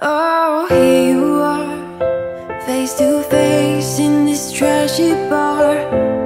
Oh, here you are, face to face in this trashy bar.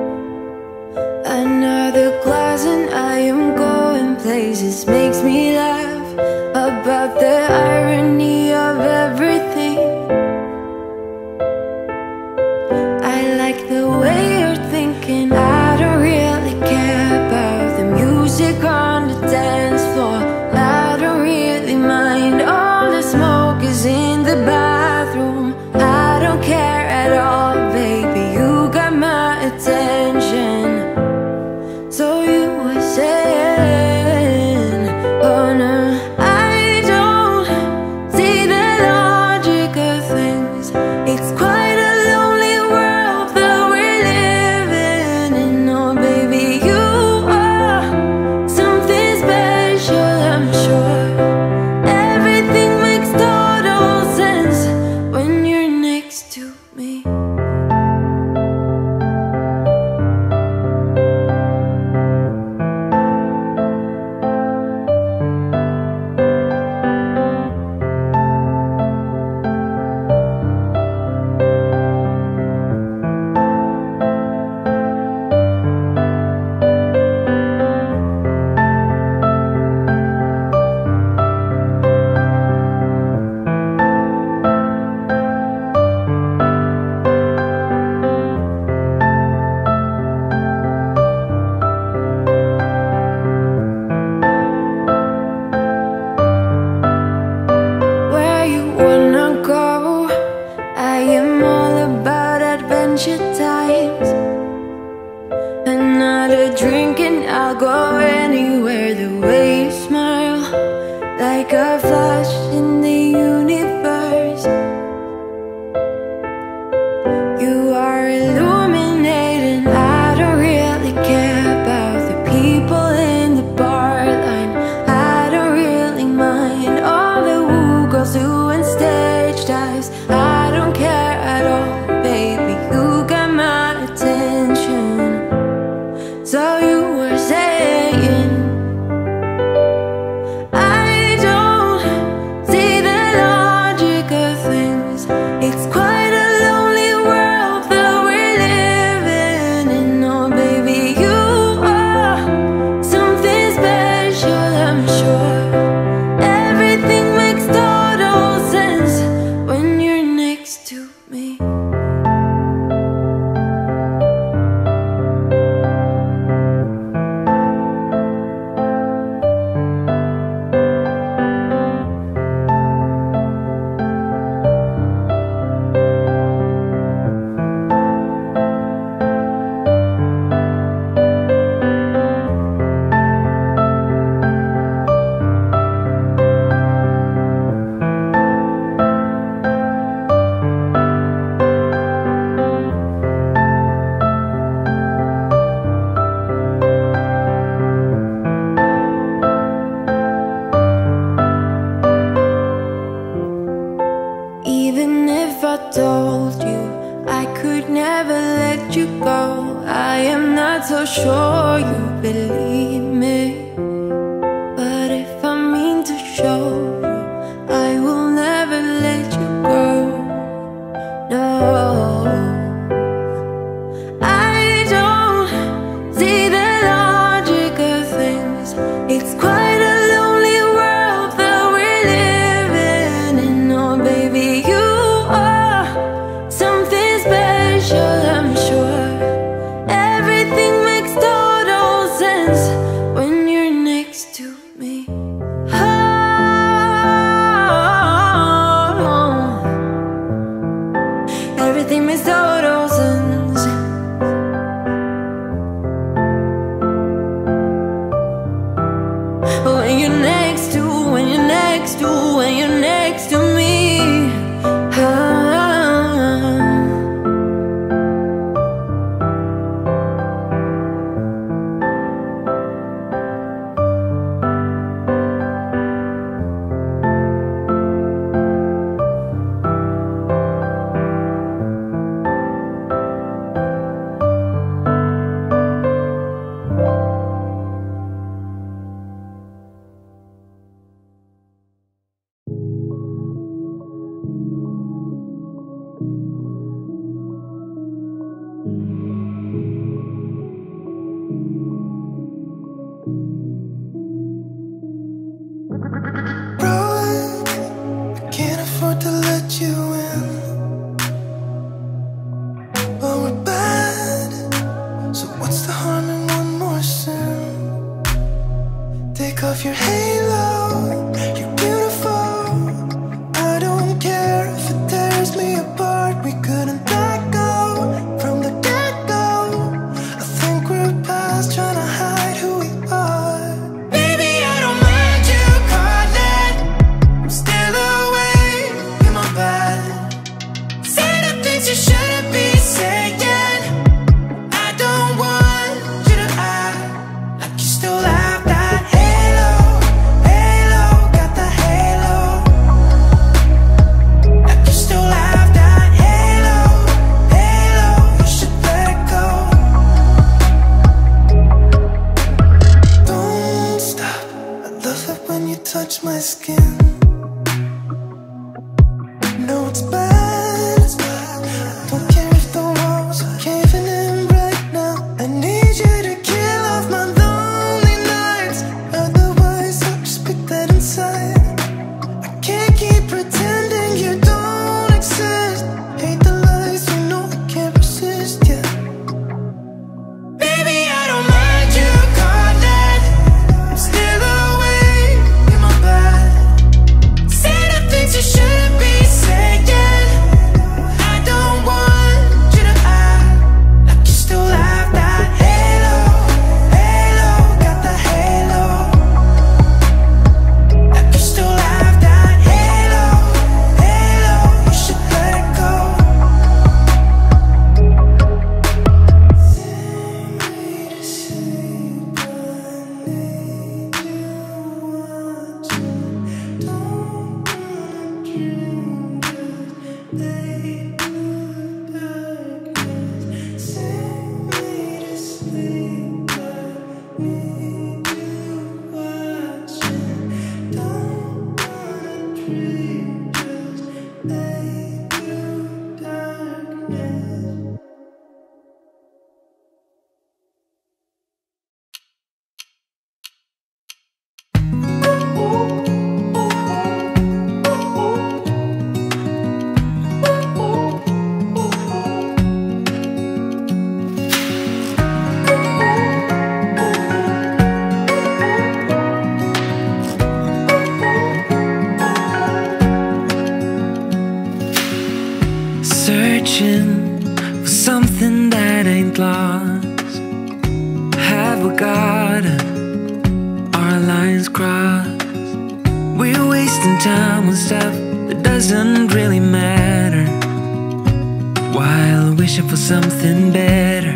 something better.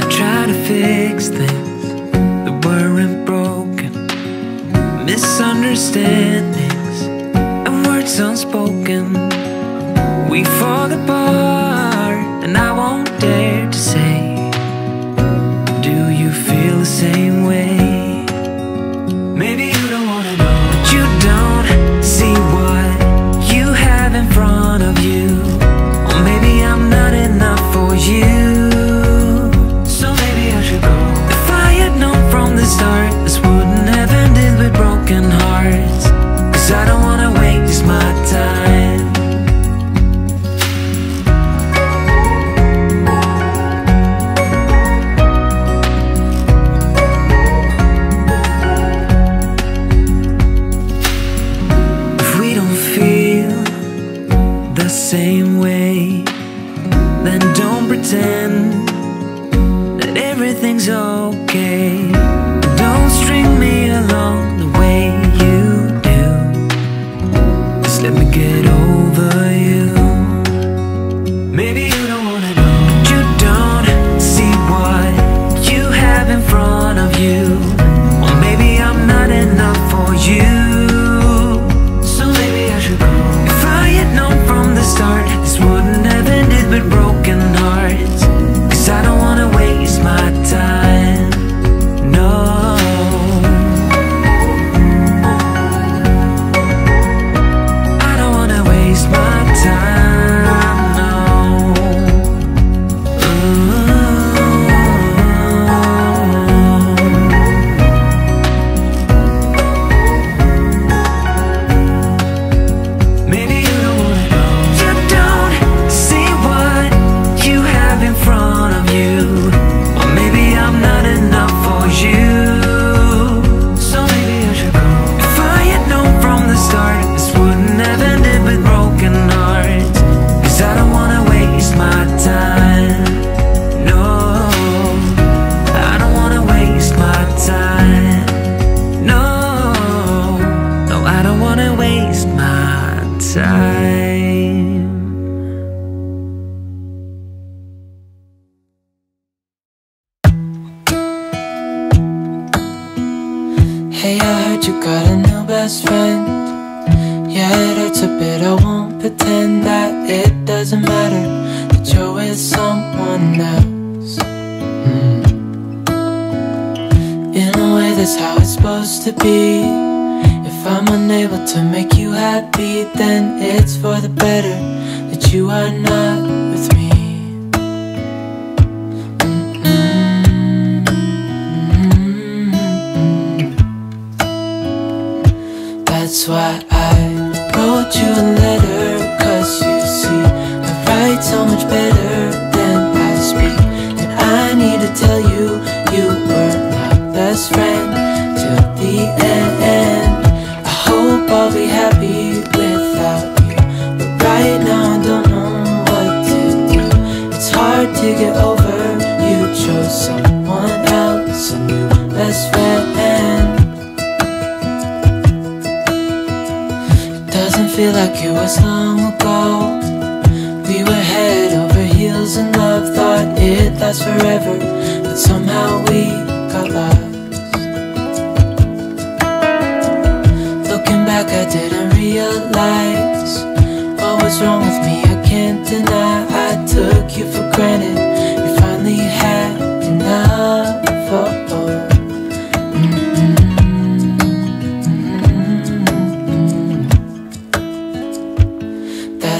I try to fix things that weren't broken. Misunderstandings and words unspoken. We fall apart and I won't dare to say Do you feel the same way?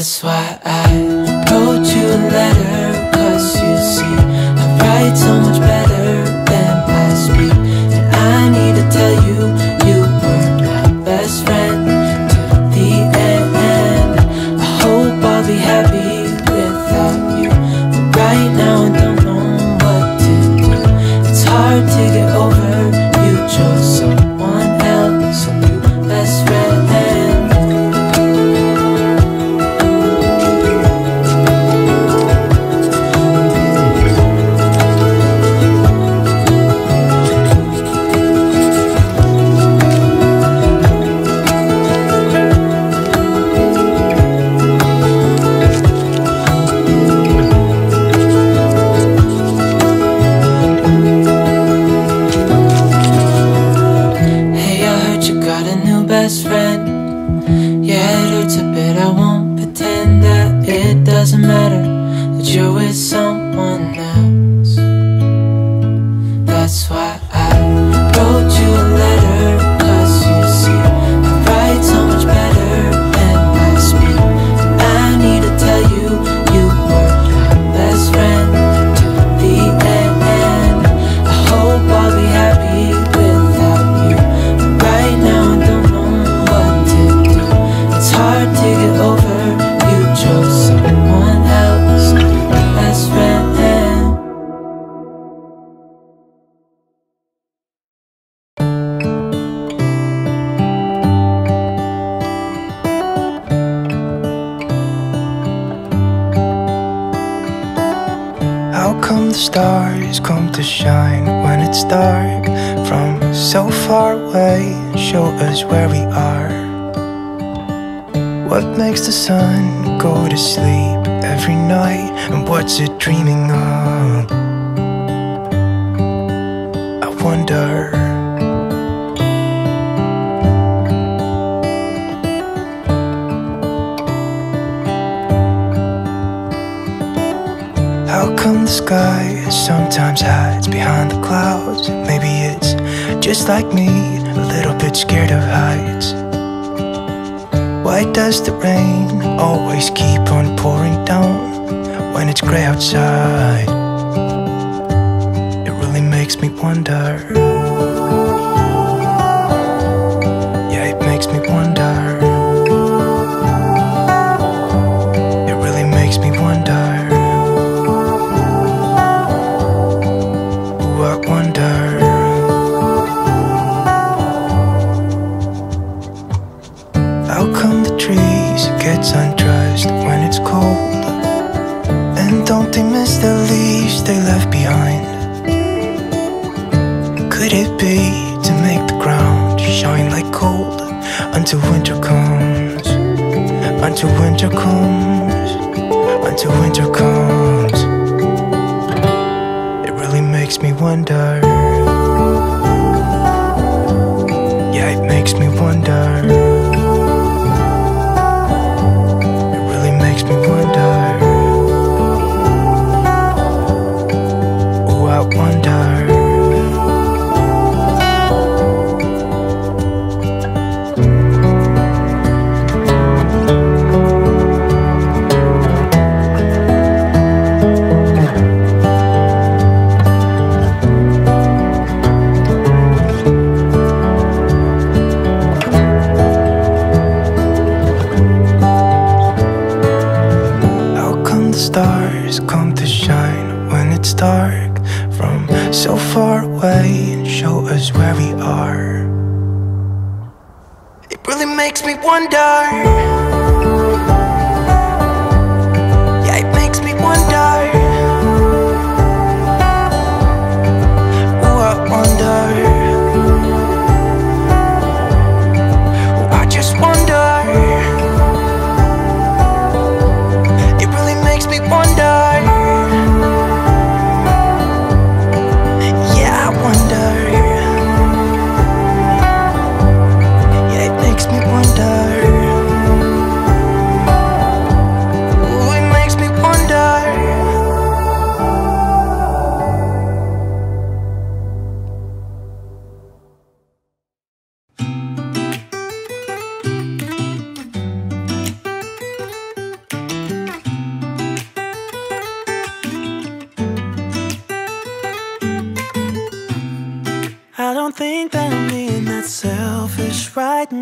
that's why every night and what's it dreaming of? I wonder. How come the sky sometimes hides behind the clouds? Maybe it's just like me, a little bit scared of heights. Why does the rain always keep on pouring down when it's grey outside? It really makes me wonder. the leaves they left behind. Could it be to make the ground shine like gold Until winter comes? Until winter comes. so far away and show us where we are. It really makes me wonder.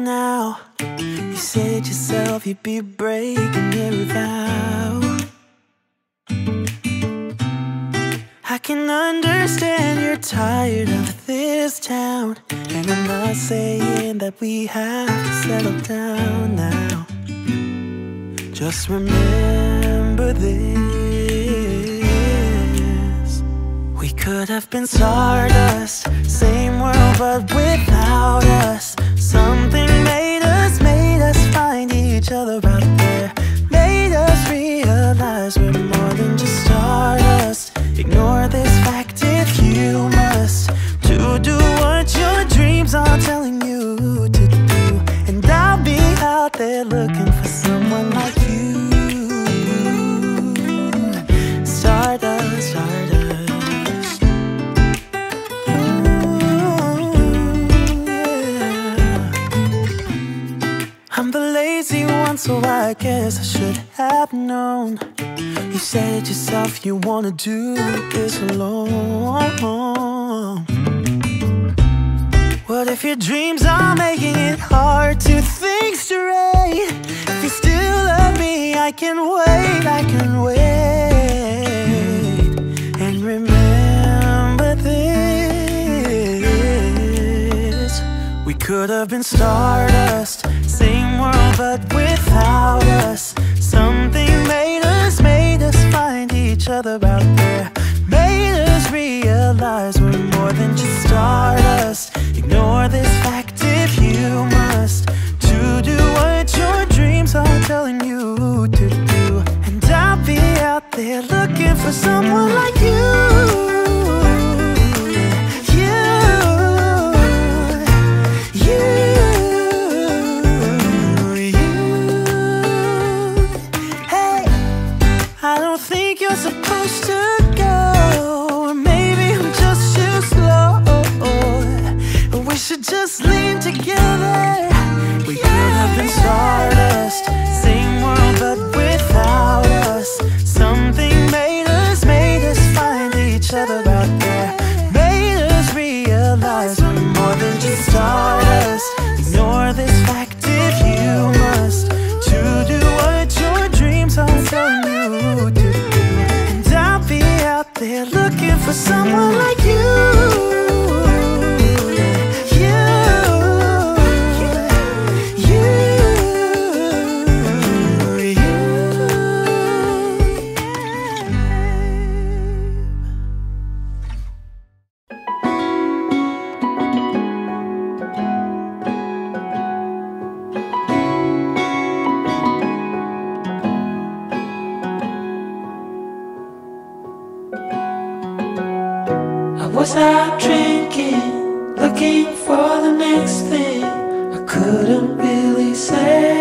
Now. You said yourself you'd be breaking every vow. I can understand you're tired of this town. And I'm not saying that we have to settle down now. Just remember this. We could have been stardust, same world but without us. Something made us, made us find each other out there. Made us realize we're more than just stardust. Ignore this fact if you must. To do what your dreams are telling you to do. And I'll be out there looking one, so I guess I should have known. You said yourself you wanna do this alone. What if your dreams are making it hard to think straight? If you still love me, I can wait, I can wait. Could have been stardust, same world but without us. Something made us, made us find each other out there. Made us realize we're more than just stardust. Ignore this fact if you must. To do what your dreams are telling you to do. And I'll be out there looking for someone like you. Someone like was out drinking, looking for the next thing. I couldn't really settle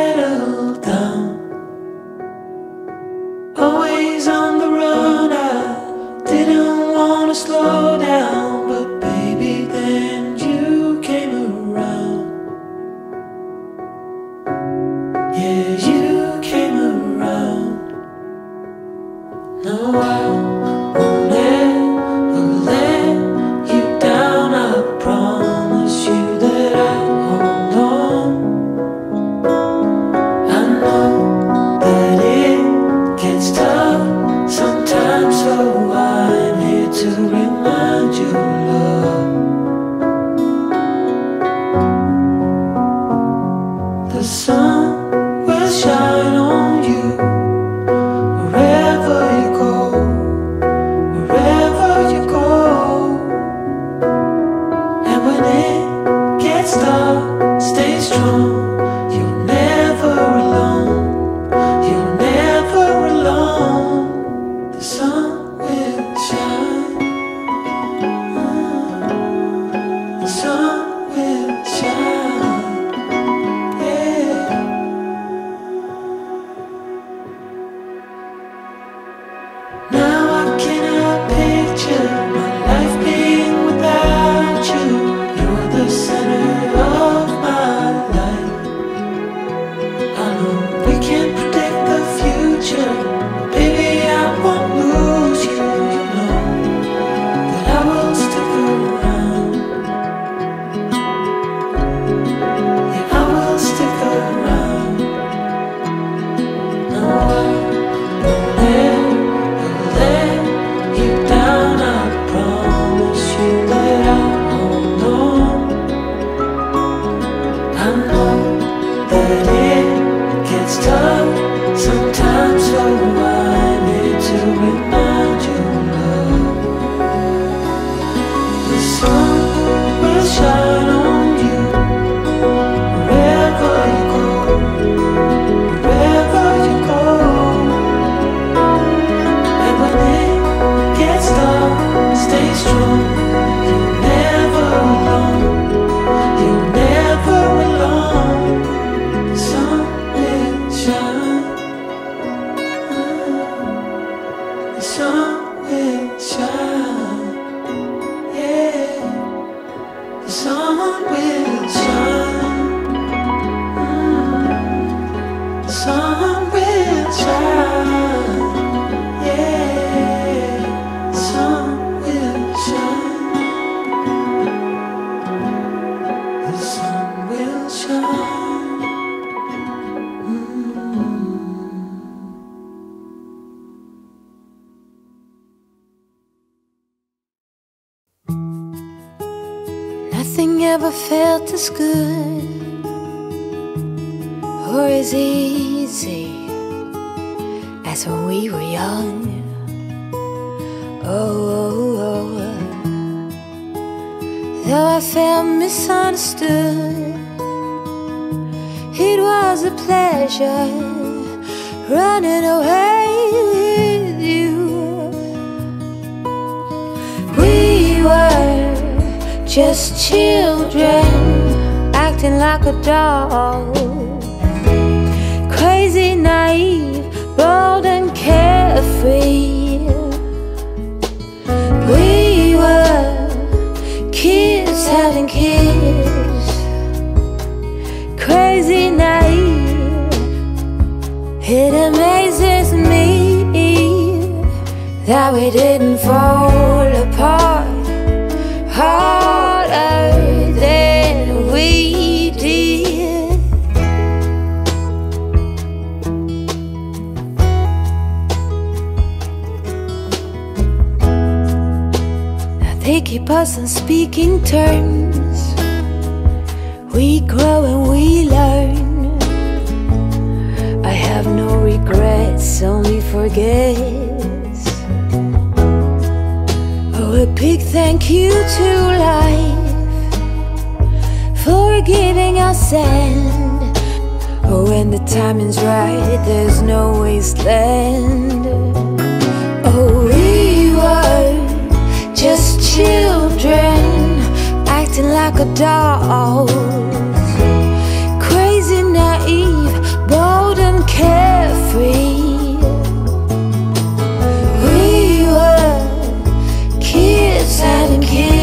寻 It amazes me that we didn't fall apart harder than we did. Now they keep us on speaking terms. We grow and forgets. Oh, a big thank you to life for giving us sand. Oh, when the timing's right, there's no wasteland. Oh, we were just children acting like a doll. Crazy, naive, bold, and carefree. sad and kid.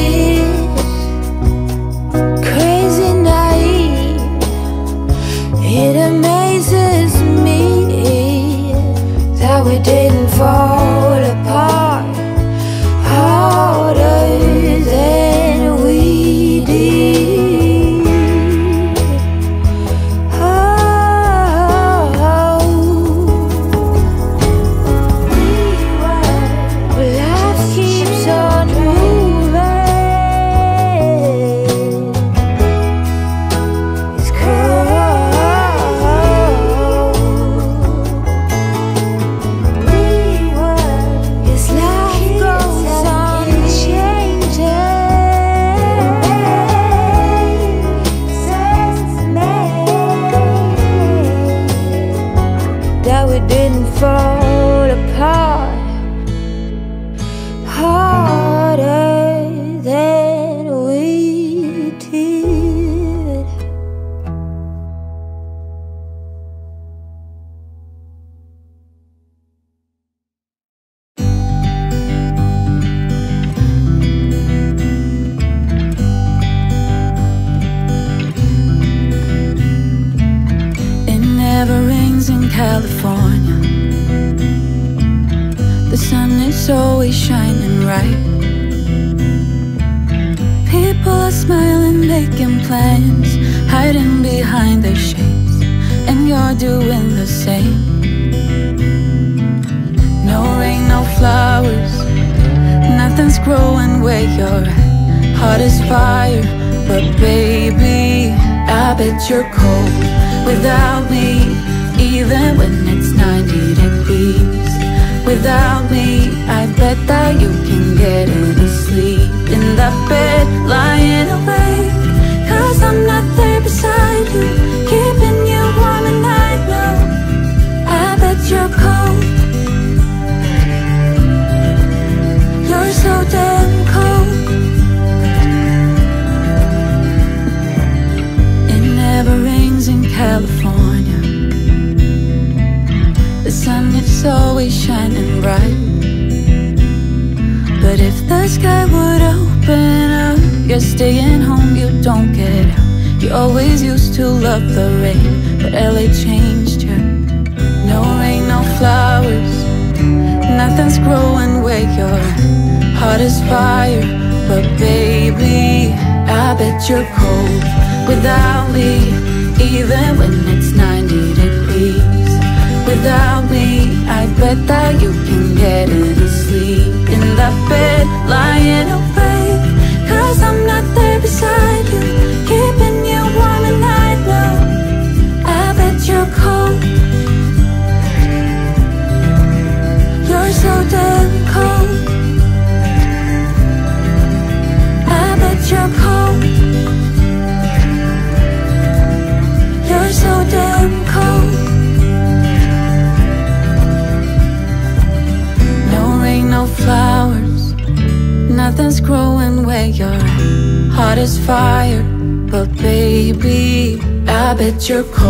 your call.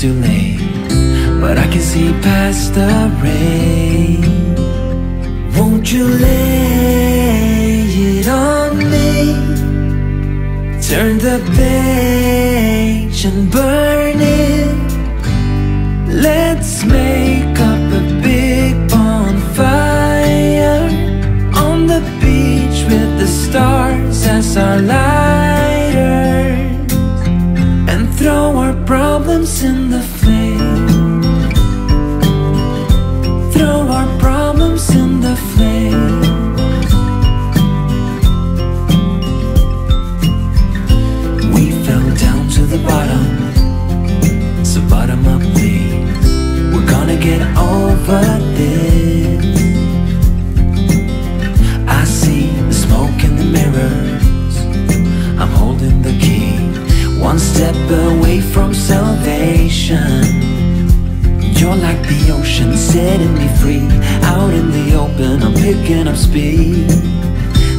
too late But I can see past the rain. Won't you lay it on me? Turn the page and burn it. Let's make up a big bonfire On the beach with the stars as our light. setting me free. Out in the open, I'm picking up speed.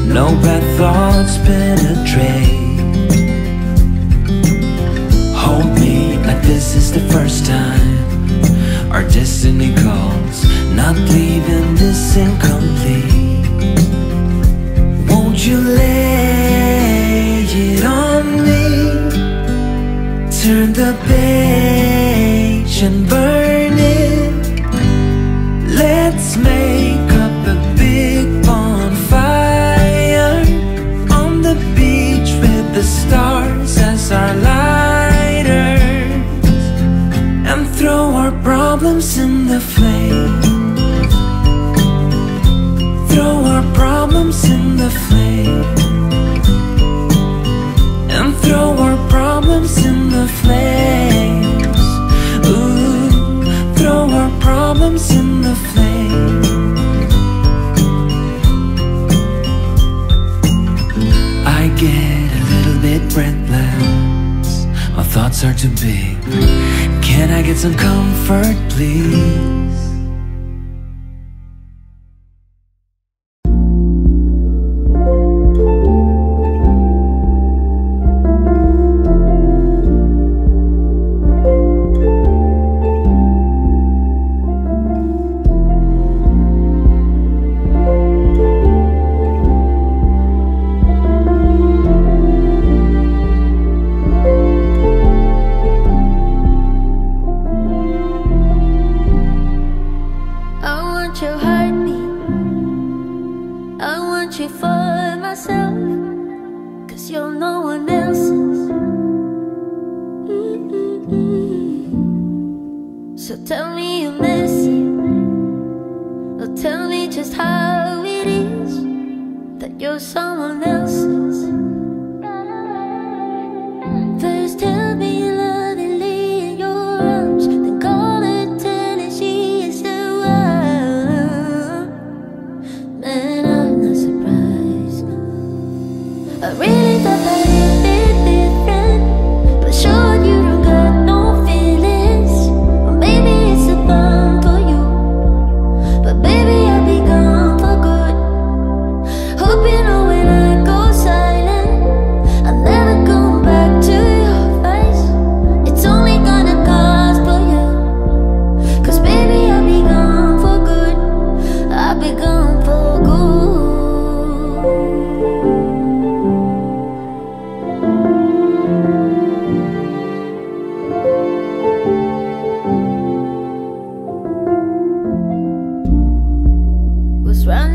No bad thoughts penetrate. Hold me like this is the first time. Our destiny calls Not leaving this incomplete. Won't you lay it on me? Turn the page and burn in the flame. I get a little bit breathless. My thoughts are too big. Can I get some comfort, please?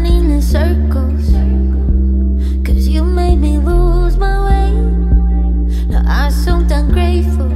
running in circles. Cause you made me lose my way. Now I'm so ungrateful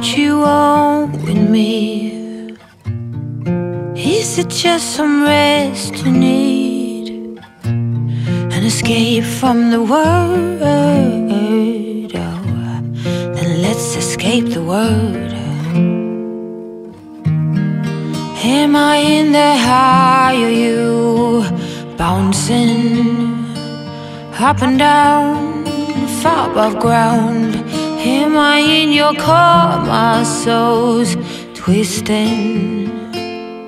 What you own with me Is it just some rest you need? An escape from the world oh, Then let's escape the world Am I in the high or you bouncing up and down, far above ground? am I in your car? My soul's twisting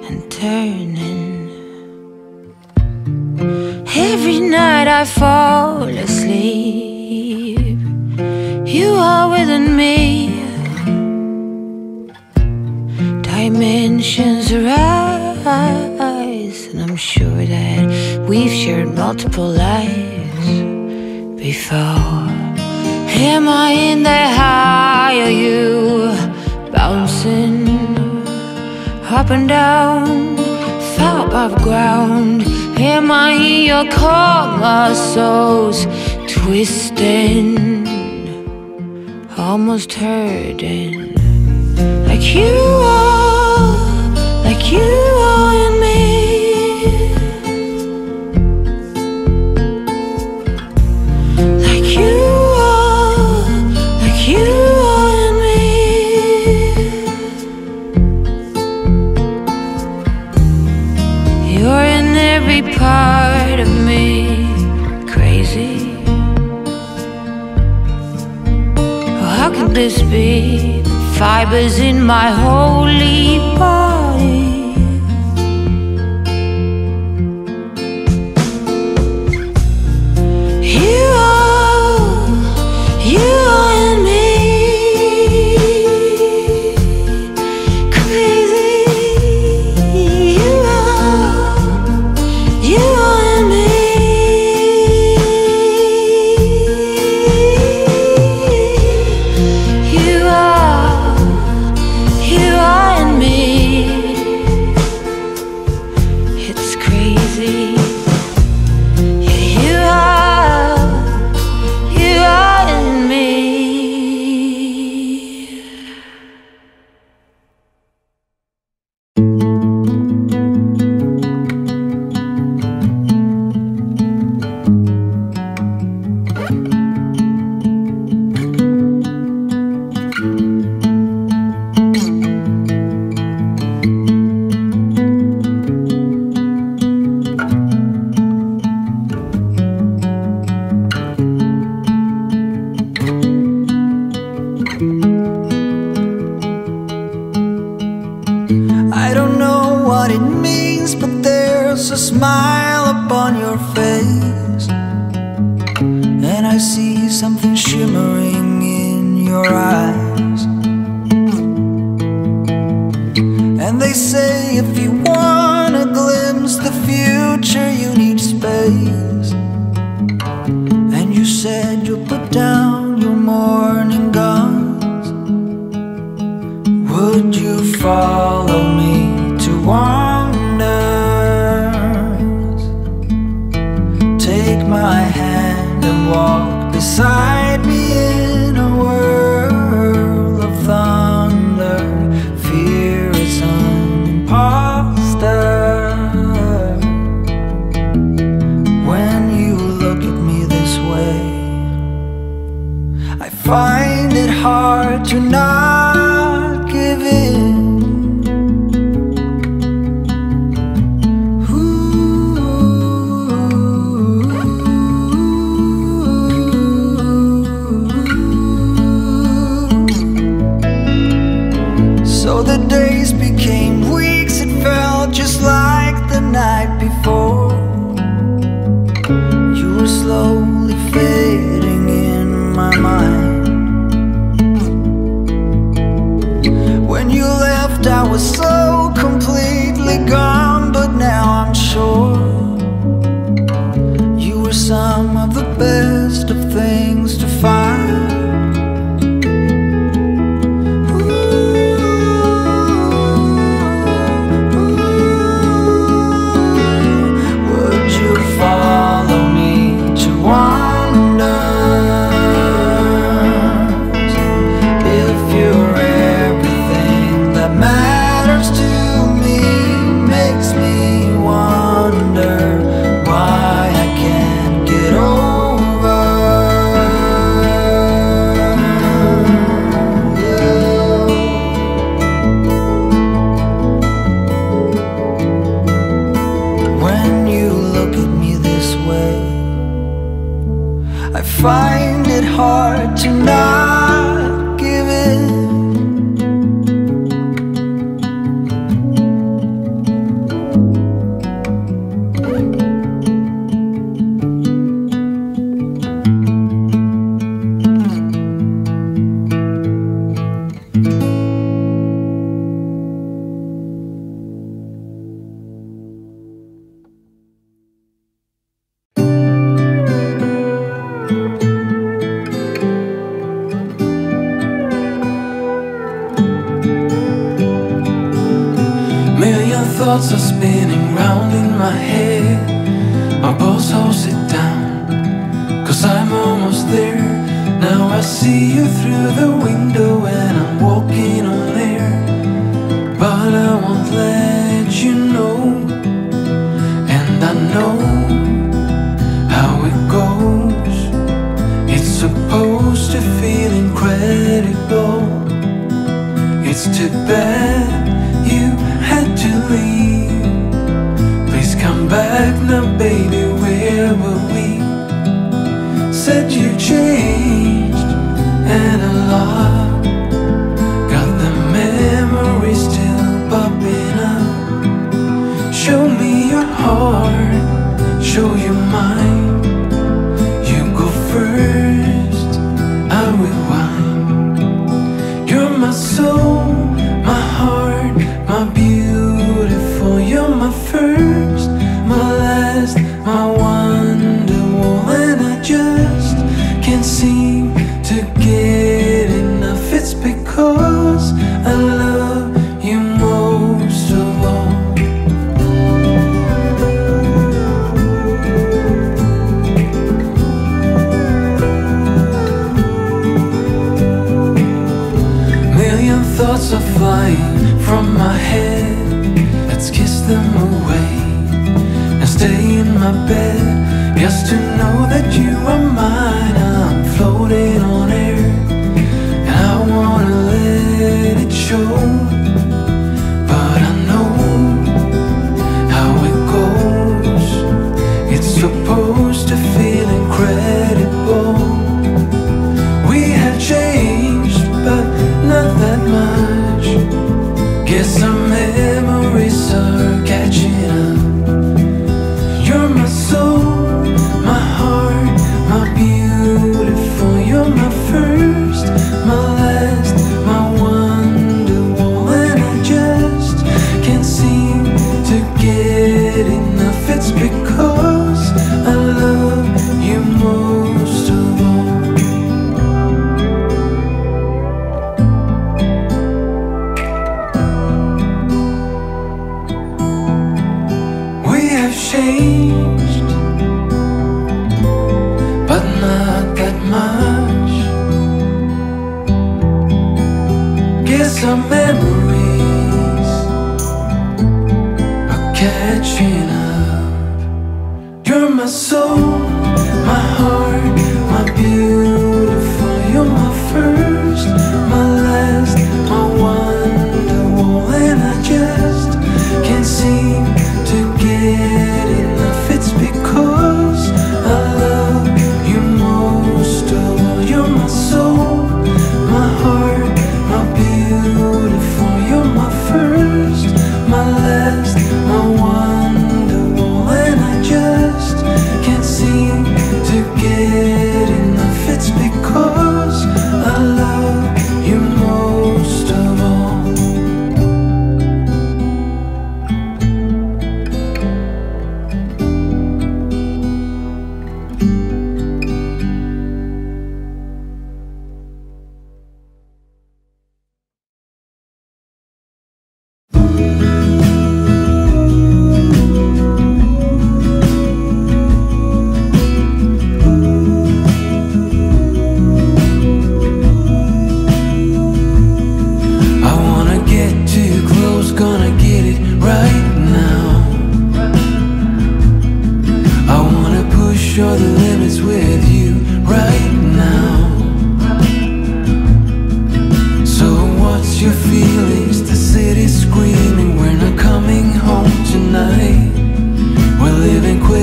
and turning. Every night I fall asleep. You are within me. Dimensions rise, and I'm sure that we've shared multiple lives before. Am I in the high? Are you bouncing up and down, far above ground? Am I in your coma? Souls twisting, almost hurting, like you are, like you. this be? Fibers in my holy body. see you through the window.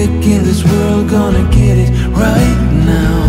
quick in this world, gonna get it right now.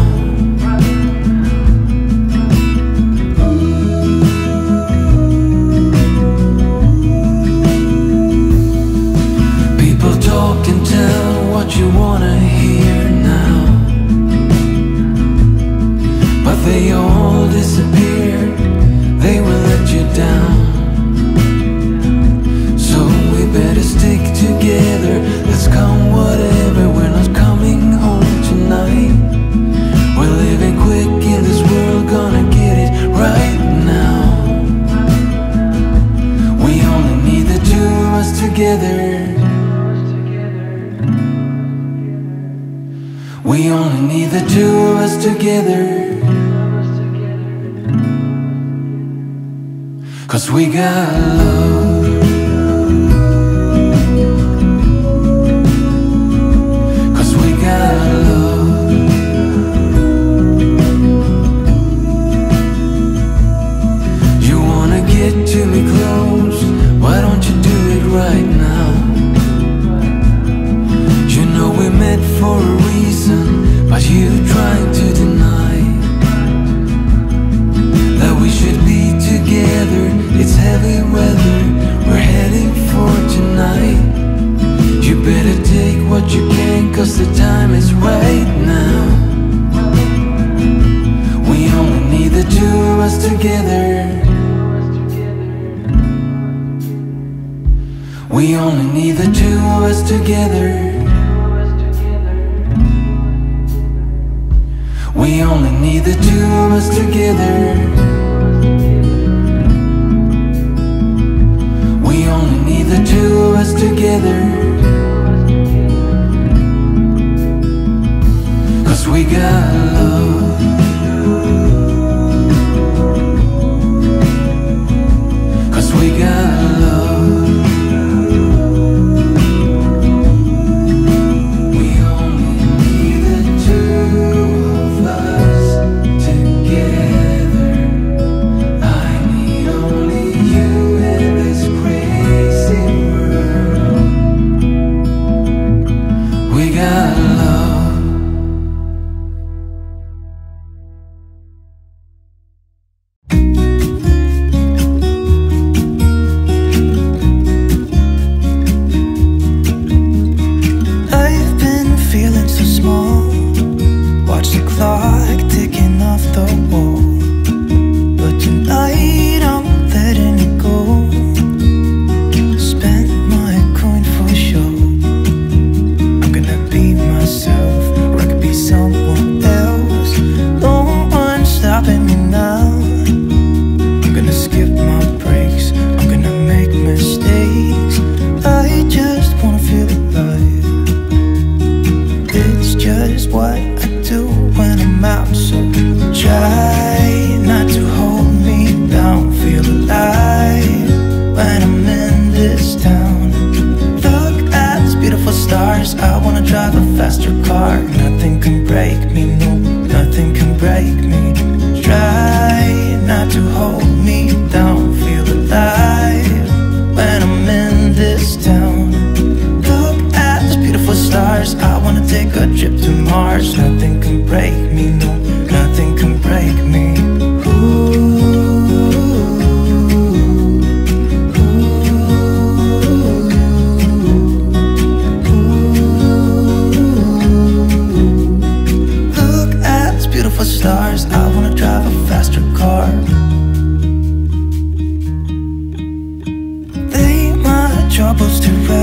Troubles to rest.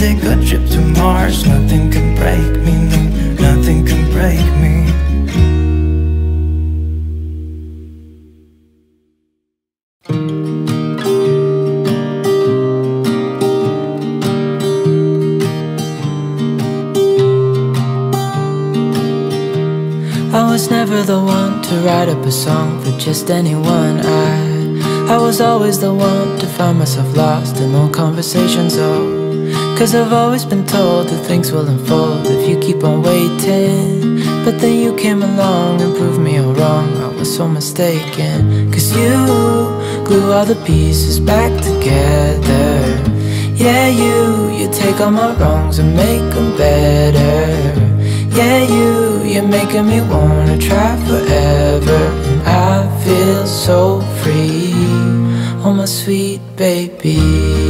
Take a trip to Mars. Nothing can break me. No, nothing can break me. I was never the one to write up a song for just anyone. I I was always the one to find myself lost in old conversations. Oh, cause I've always been told that things will unfold if you keep on waiting. But then you came along and proved me all wrong. I was so mistaken. Cause you glue all the pieces back together. Yeah, you, you take all my wrongs and make them better. Yeah, you, you're making me wanna try forever. And I feel so free, oh my sweet baby.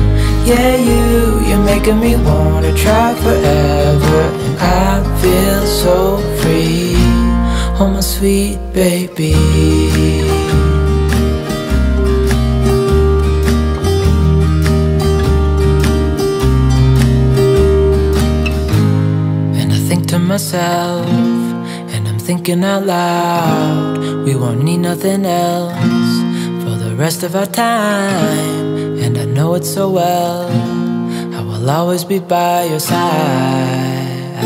Yeah, you, you're making me wanna try forever. And I feel so free, oh my sweet baby. And I think to myself, and I'm thinking out loud, we won't need nothing else for the rest of our time. Know it so well, I will always be by your side.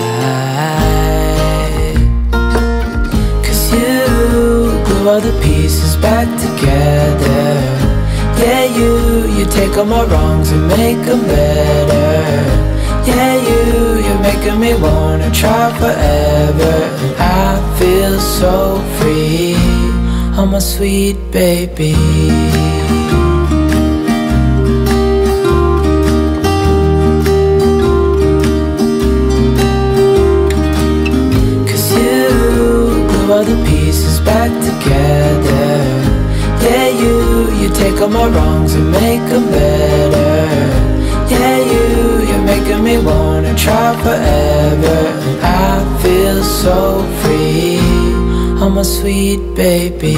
Cause you glue all the pieces back together. Yeah, you, you take all my wrongs and make them better. Yeah, you, you're making me wanna try forever. And I feel so free, oh my sweet baby. Together. Yeah, you, you take all my wrongs and make them better. Yeah, you, you're making me wanna try forever. I feel so free, oh my sweet baby.